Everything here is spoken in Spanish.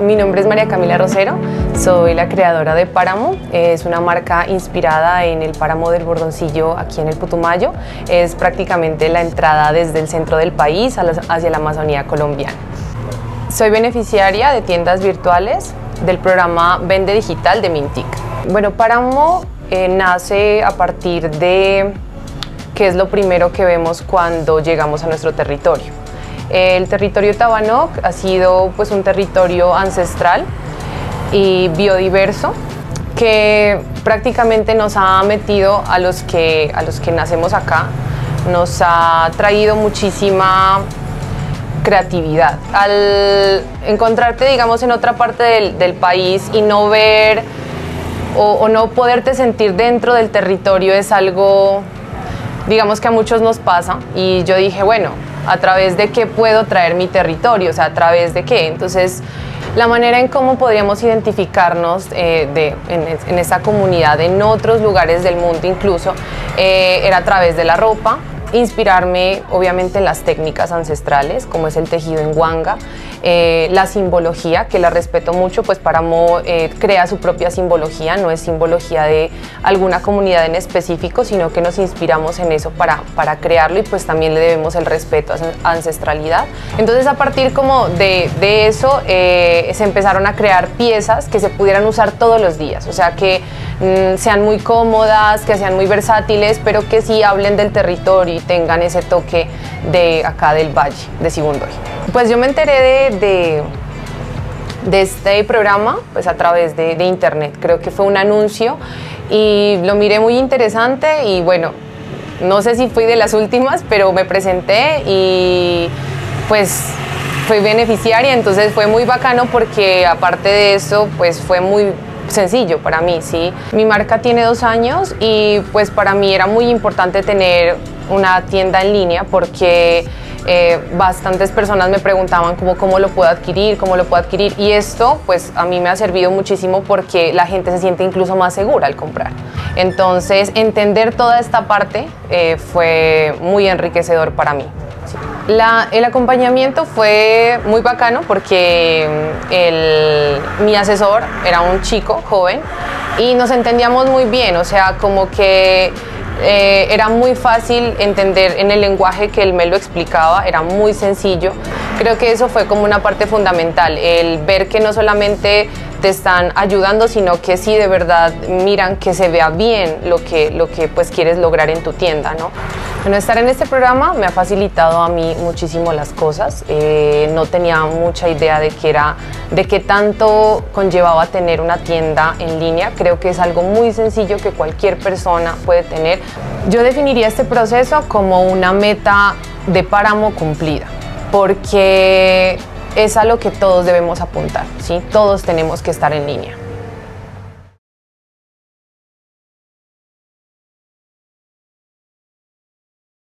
Mi nombre es María Camila Rosero, soy la creadora de Páramo, es una marca inspirada en el páramo del Bordoncillo aquí en el Putumayo, es prácticamente la entrada desde el centro del país hacia la Amazonía colombiana. Soy beneficiaria de tiendas virtuales del programa Vende Digital de Mintic. Bueno, Páramo eh, nace a partir de qué es lo primero que vemos cuando llegamos a nuestro territorio. El territorio Tabanoc ha sido pues, un territorio ancestral y biodiverso que prácticamente nos ha metido a los que, a los que nacemos acá, nos ha traído muchísima creatividad. Al encontrarte, digamos, en otra parte del, país y no ver o, o, no poderte sentir dentro del territorio es algo, digamos que a muchos nos pasa. Y yo dije, bueno, a través de qué puedo traer mi territorio, o sea, a través de qué. Entonces, la manera en cómo podríamos identificarnos eh, en, esa comunidad, en otros lugares del mundo incluso, eh, era a través de la ropa, inspirarme obviamente en las técnicas ancestrales, como es el tejido en huanga, eh, la simbología, que la respeto mucho, pues Paramo eh, crea su propia simbología, no es simbología de alguna comunidad en específico, sino que nos inspiramos en eso para, para crearlo y pues también le debemos el respeto a ancestralidad. Entonces a partir como de, de eso eh, se empezaron a crear piezas que se pudieran usar todos los días, o sea que mm, sean muy cómodas, que sean muy versátiles, pero que sí hablen del territorio tengan ese toque de acá del valle, de Sibundoy. Pues yo me enteré de, de, este programa pues a través de, de internet, creo que fue un anuncio y lo miré muy interesante y bueno, no sé si fui de las últimas, pero me presenté y pues fui beneficiaria, entonces fue muy bacano porque aparte de eso, pues fue muy sencillo para mí, ¿sí? Mi marca tiene dos años y pues para mí era muy importante tener una tienda en línea porque eh, bastantes personas me preguntaban cómo, cómo lo puedo adquirir, cómo lo puedo adquirir y esto pues a mí me ha servido muchísimo porque la gente se siente incluso más segura al comprar. Entonces entender toda esta parte eh, fue muy enriquecedor para mí. el acompañamiento fue muy bacano porque mm, mi asesor era un chico joven y nos entendíamos muy bien, o sea, como que eh, era muy fácil entender en el lenguaje que él me lo explicaba, era muy sencillo. Creo que eso fue como una parte fundamental, el ver que no solamente te están ayudando, sino que sí de verdad miran que se vea bien lo que, lo que pues quieres lograr en tu tienda, ¿no? Bueno, estar en este programa me ha facilitado a mí muchísimo las cosas. Eh, no tenía mucha idea de qué era, de qué tanto conllevaba tener una tienda en línea. Creo que es algo muy sencillo que cualquier persona puede tener. Yo definiría este proceso como una meta de páramo cumplida, porque es a lo que todos debemos apuntar, ¿sí? Todos tenemos que estar en línea.